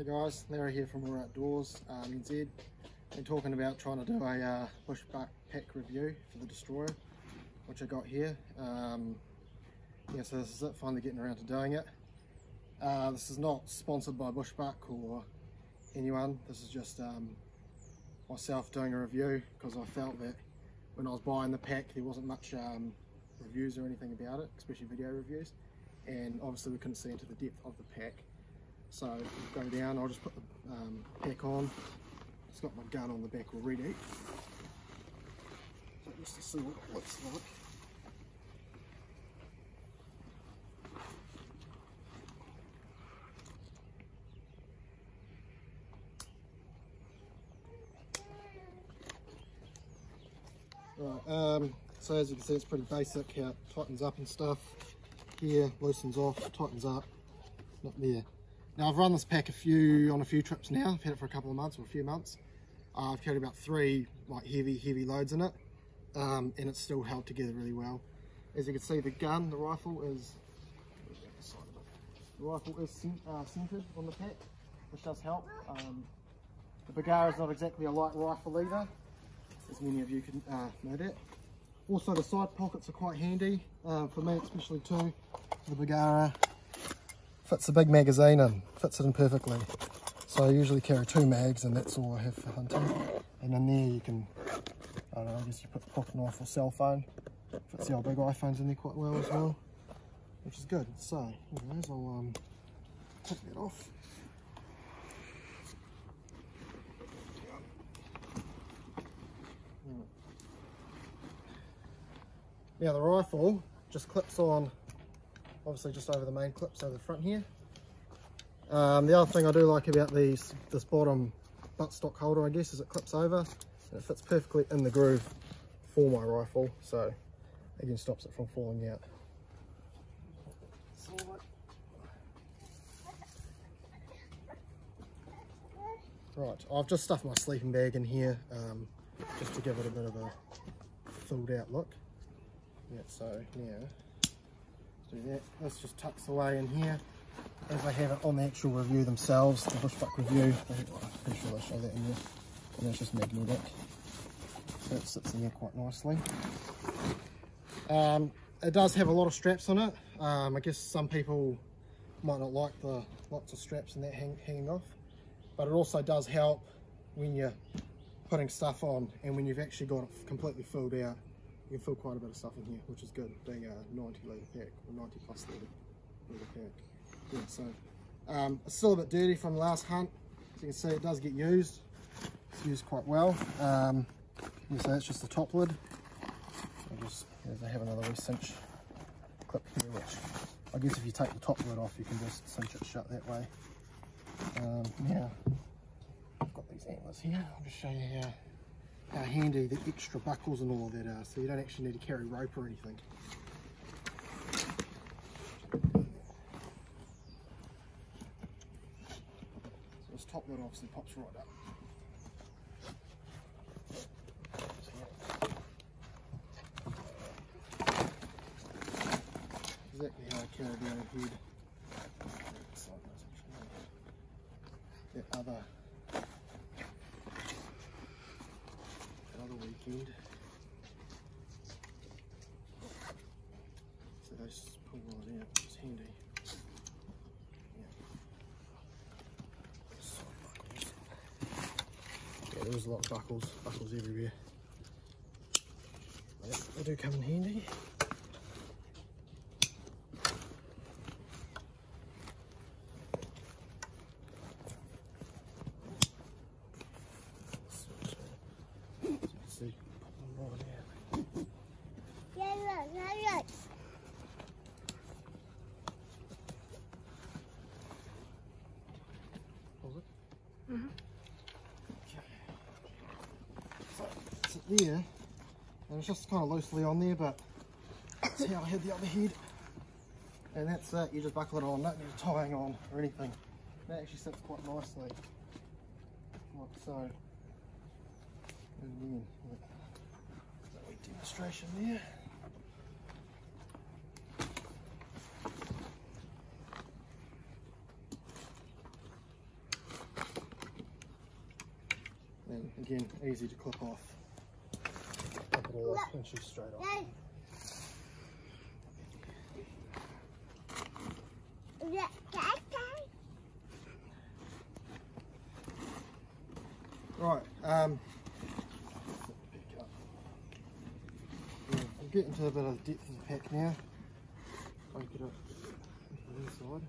Hey guys, Larry here from Raw Outdoors, um, NZ. Been talking about trying to do a uh, Bushbuck pack review for the Destroyer, which I got here. Um, yeah, so this is it, finally getting around to doing it. Uh, this is not sponsored by Bushbuck or anyone, this is just um, myself doing a review because I felt that when I was buying the pack there wasn't much um, reviews or anything about it, especially video reviews, and obviously we couldn't see into the depth of the pack. So go down, I'll just put the um, pack on. It's got my gun on the back already. So just to see what it looks like. Um, so as you can see it's pretty basic how it tightens up and stuff. Here, loosens off, tightens up, not there. Now I've run this pack a few on a few trips now. I've had it for a couple of months or a few months. Uh, I've carried about three like heavy, heavy loads in it, um, and it's still held together really well. As you can see, the gun, the rifle is the rifle is uh, centered on the pack, which does help. Um, the Bergara is not exactly a light rifle either, as many of you can uh, know that. Also, the side pockets are quite handy uh, for me, especially too. The Bergara fits a big magazine in, fits it in perfectly. So I usually carry two mags and that's all I have for hunting. And in there you can, I don't know, I guess you put the pocket knife or cell phone. Fits the old big iPhones in there quite well as well, which is good. So, anyways, I'll um, take that off. Now the rifle just clips on obviously just over the main clips over the front here. Um, the other thing I do like about these, this bottom buttstock holder, I guess, is it clips over and it fits perfectly in the groove for my rifle, so again stops it from falling out. Right, I've just stuffed my sleeping bag in here um, just to give it a bit of a filled out look. Yeah, so now do that. This just tucks away in here as they have it on the actual review themselves, the Bushbuck review. I'm pretty sure they show that in there. And it's just magnetic. So it sits in there quite nicely. Um, it does have a lot of straps on it. Um, I guess some people might not like the lots of straps and that hang, hanging off. But it also does help when you're putting stuff on and when you've actually got it completely filled out you can fill quite a bit of stuff in here, which is good, being a 90 litre pack, or 90 plus litre, litre pack. Yeah, so um, it's still a bit dirty from the last hunt. As you can see, it does get used. It's used quite well. Um, so that's just the top lid. I just, they have another wee cinch clip here, which I guess if you take the top lid off, you can just cinch it shut that way. Um, now, I've got these antlers here. I'll just show you how how handy the extra buckles and all of that are, so you don't actually need to carry rope or anything. So this top lid obviously pops right up. Exactly how I carry the overhead. That other weekend. So those pull right out, it's handy. Yeah. there's a lot of buckles, buckles everywhere. they do come in handy. Mm -hmm. Okay. So it's there, and it's just kind of loosely on there, but that's how I had the other head. And that's it, you just buckle it on, not need tying on or anything. That actually sits quite nicely, like so. And then, wee demonstration there. And again, easy to clip off. Clip it all off and she's straight off. Right, um, yeah, we'll get into a bit of the depth of the pack now. Break it up the inside.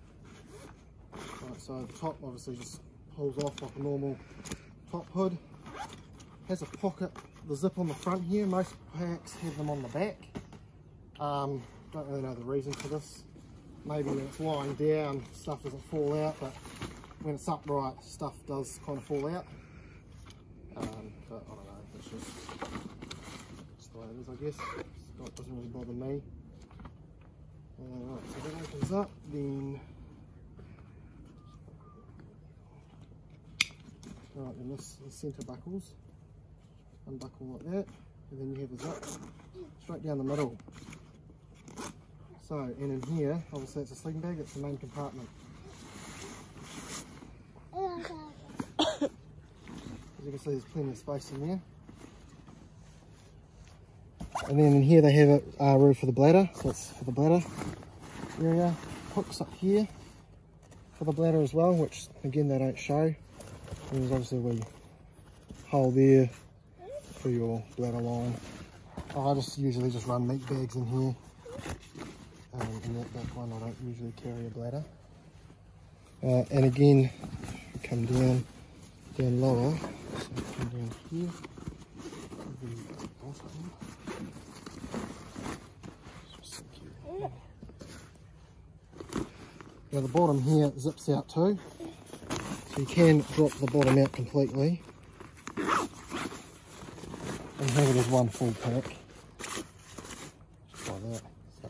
Right, so the top obviously just pulls off like a normal top hood. Has a pocket, the zip on the front here. Most packs have them on the back. Um, don't really know the reason for this. Maybe when it's lying down, stuff doesn't fall out, but when it's upright, stuff does kind of fall out. Um, but I don't know, it's just, just the way it is, I guess. It doesn't really bother me. Uh, right, so that opens up, then Right, then this the centre buckles. Unbuckle like that, and then you have a zip straight down the middle. So, and in here, obviously it's a sleeping bag, it's the main compartment. As you can see, there's plenty of space in there. And then in here they have a uh, for the bladder, so it's for the bladder area. Hooks up here for the bladder as well, which again they don't show. And there's obviously a wee hole there for your bladder line. I just usually just run meat bags in here. Um, in that back one I don't usually carry a bladder. Uh, and again, come down, down lower, so come down here, Now the bottom here zips out too, so you can drop the bottom out completely and have it as one full pack. Just like that. So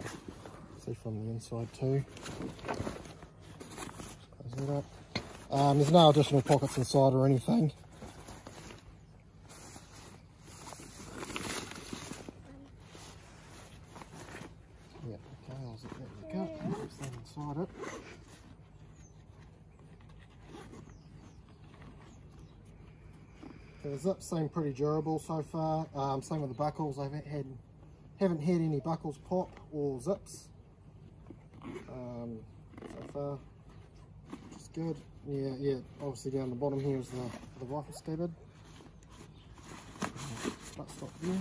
see from the inside too. Close up. Um, there's no additional pockets inside or anything. Yeah, okay, I'll zip that back up. Put that inside it. The zips seem pretty durable so far. Um, same with the buckles. I haven't had haven't had any buckles pop or zips um, so far. Which is good. Yeah, yeah. Obviously down the bottom here is the the rifle scabbard. Butt stop there.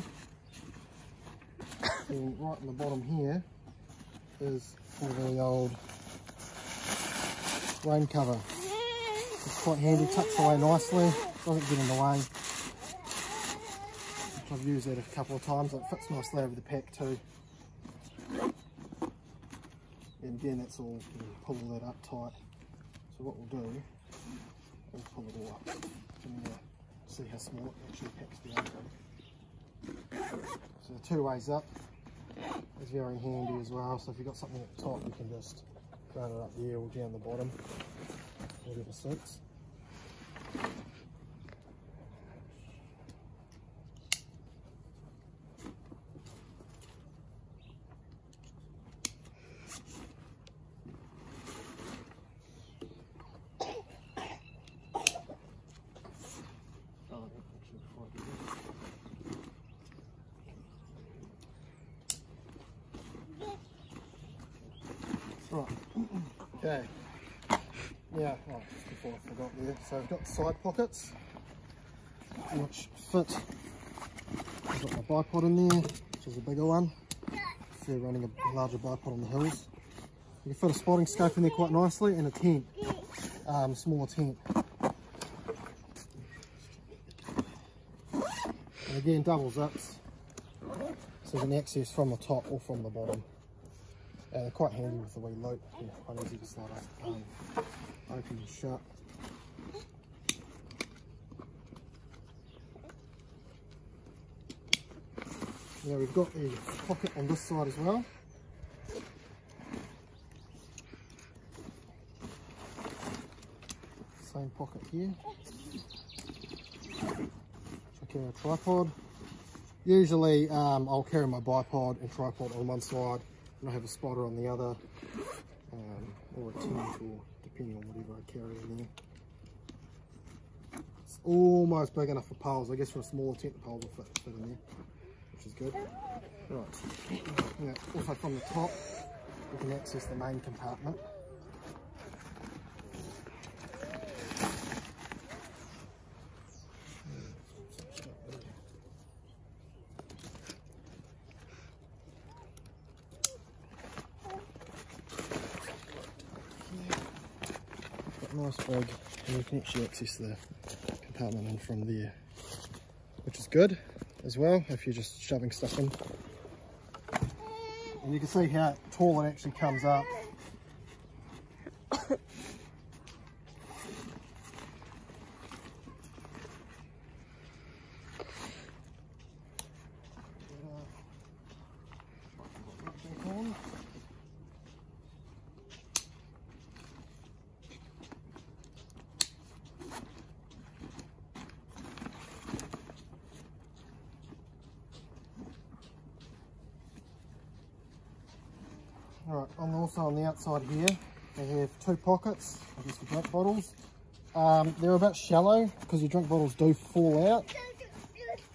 And right in the bottom here is the old rain cover. It's quite handy, tucks away nicely doesn't get in the way. I've used it a couple of times, it fits nicely over the pack too. And again, that's all, you pull that up tight. So what we'll do is pull it all up and uh, see how small it actually packs down. So two ways up is very handy as well. So if you've got something at the top, you can just run it up there or down the bottom, whatever suits. Right. Okay. Yeah, oh, just before I forgot there. So I've got side pockets which fit. I've got my bipod in there, which is a bigger one. If you're running a larger bipod on the hills. You can fit a spotting scope in there quite nicely and a tent, um, smaller tent. And again, double zips. So you can access from the top or from the bottom. And they're quite handy with the wee loop. Yeah, quite easy to slide up, um, open and shut. Now we've got a pocket on this side as well. Same pocket here. So carry a tripod. Usually um, I'll carry my bipod and tripod on one side and I have a spotter on the other, um, or a tent, or depending on whatever I carry in there. It's almost big enough for poles. I guess for a smaller tent, the poles will fit, fit in there, which is good. Right. Yeah, also from the top, we can access the main compartment. And you can actually access the compartment in from there which is good as well if you're just shoving stuff in. And you can see how tall it actually comes up Right, and also on the outside here, they have two pockets, for drink bottles. Um, they're a bit shallow because your drink bottles do fall out,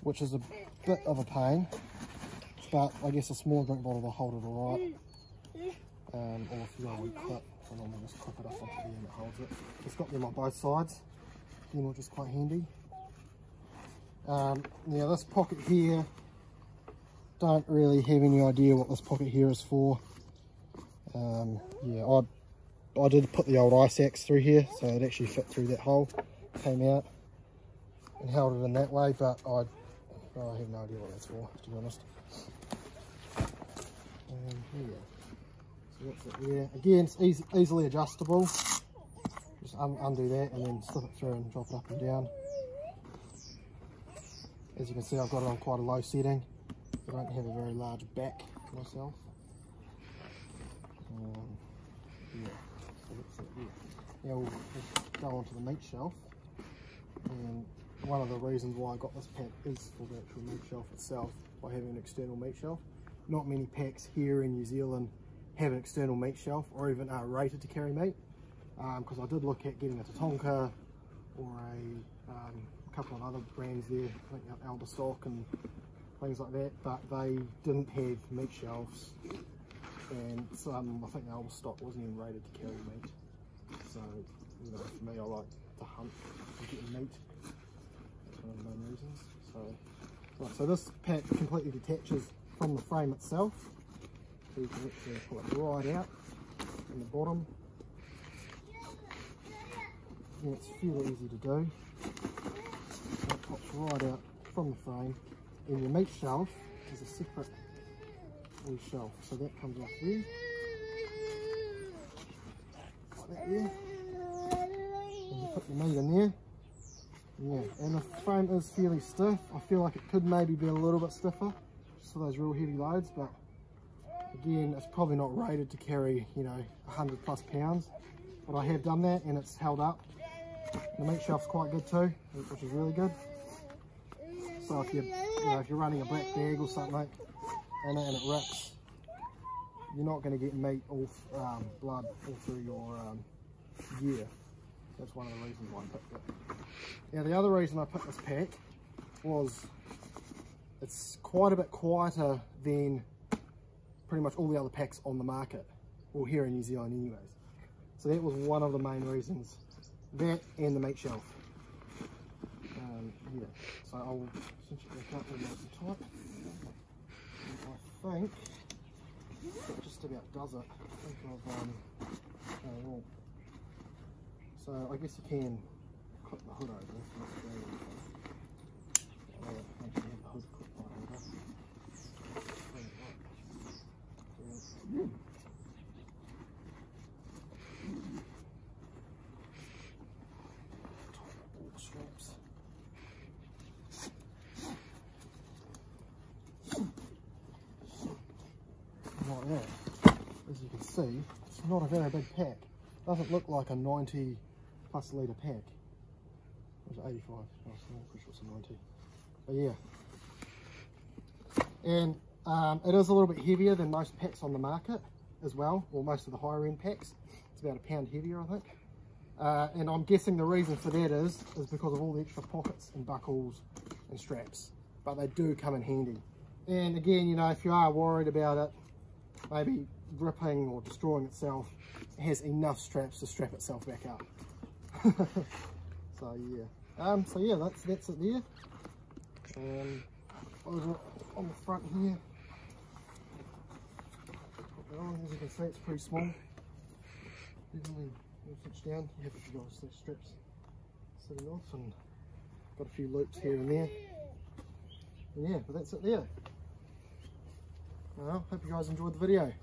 which is a bit of a pain. But I guess a small drink bottle will hold it alright. Um, or if you want weak clip, normally just clip it up onto the end that holds it. It's got them on both sides, again, which is quite handy. Um, now this pocket here, don't really have any idea what this pocket here is for. Um, yeah, I I did put the old ice axe through here, so it actually fit through that hole, came out and held it in that way, but I, I have no idea what that's for, to be honest. Um, yeah. So there. Again, it's easy, easily adjustable. Just un undo that and then slip it through and drop it up and down. As you can see, I've got it on quite a low setting. I don't have a very large back myself. Um, yeah, so that's it. Now we'll, go on to the meat shelf. And one of the reasons why I got this pack is for the actual meat shelf itself, by having an external meat shelf. Not many packs here in New Zealand have an external meat shelf or even are rated to carry meat. Because um, I did look at getting a Tatonka or a um, couple of other brands there, think Albastock and things like that, but they didn't have meat shelves and some, I think the old stock wasn't even rated to carry meat. So, you know, for me, I like to hunt and get meat. That's one of the main reasons. So, right, so this pack completely detaches from the frame itself. So you can actually pull it right out in the bottom. And it's fairly easy to do. So it pops right out from the frame. And your meat shelf is a separate shelf. So that comes off there. There. And you put your meat in there. Yeah, and the frame is fairly stiff. I feel like it could maybe be a little bit stiffer, just for those real heavy loads, but again, it's probably not rated to carry, you know, 100 plus pounds. But I have done that and it's held up. The meat shelf's quite good too, which is really good. So if you're, you know, if you're running a black bag or something, and, and it rips, you're not going to get meat or um, blood all through your um, gear. That's one of the reasons why I picked it. Now the other reason I picked this pack was it's quite a bit quieter than pretty much all the other packs on the market, or here in New Zealand anyways. So that was one of the main reasons. That and the meat shelf. Um, yeah, so I'll cinch it back up and make some tight think that just about does it. I think of um, So I guess you can clip the hood over. Yeah. as you can see, it's not a very big pack. Doesn't look like a 90 plus litre pack. It was 85, oh, I'm pretty sure it's a 90. But yeah. And um, it is a little bit heavier than most packs on the market as well, or most of the higher end packs. It's about a pound heavier, I think. Uh, and I'm guessing the reason for that is, is because of all the extra pockets and buckles and straps. But they do come in handy. And again, you know, if you are worried about it, maybe ripping or destroying itself, it has enough straps to strap itself back up. so yeah. Um, so yeah, that's that's it there. Um, over on the front here, as you can see, it's pretty small. Definitely switch down. You have a few guys straps sitting off and got a few loops here and there. And yeah, but that's it there. Well, hope you guys enjoyed the video.